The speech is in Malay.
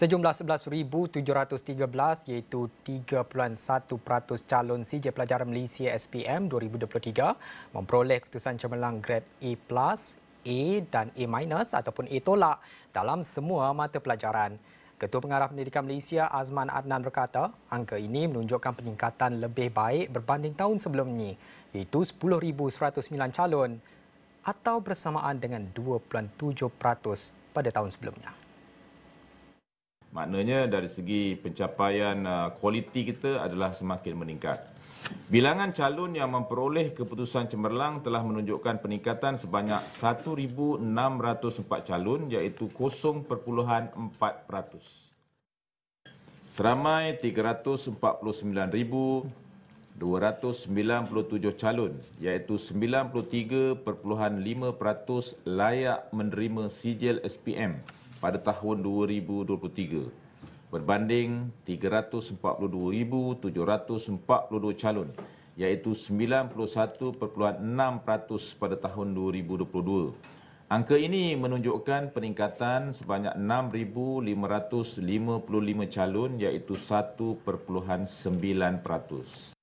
Sejumlah 11,713 iaitu 3.1% calon CJ Pelajar Malaysia SPM 2023 memperoleh keputusan cemerlang grade A+, A dan A- ataupun A tolak dalam semua mata pelajaran. Ketua Pengarah Pendidikan Malaysia Azman Adnan berkata, angka ini menunjukkan peningkatan lebih baik berbanding tahun sebelumnya, iaitu 10,109 calon atau bersamaan dengan 2.7% pada tahun sebelumnya. Maknanya dari segi pencapaian uh, kualiti kita adalah semakin meningkat. Bilangan calon yang memperoleh keputusan cemerlang telah menunjukkan peningkatan sebanyak 1,604 calon iaitu 0.4%. Seramai 349,297 calon iaitu 93.5% layak menerima sijil SPM pada tahun 2023 berbanding 342,742 calon iaitu 91.6% pada tahun 2022. Angka ini menunjukkan peningkatan sebanyak 6,555 calon iaitu 1.9%.